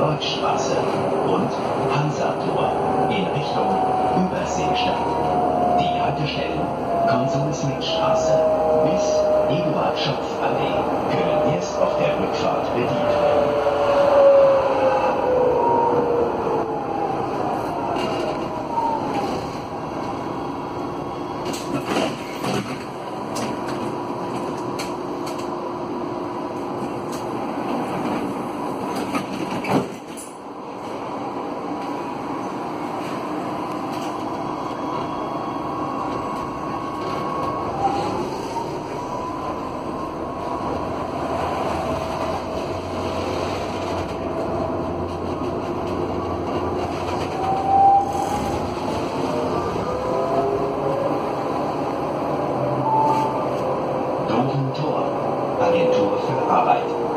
Lloydstraße und Hansator in Richtung Überseestadt. Die Haltestellen Konsuls-Mitstraße bis Eduard-Schopf-Allee können erst auf der Rückfahrt bedient werden. Itu 百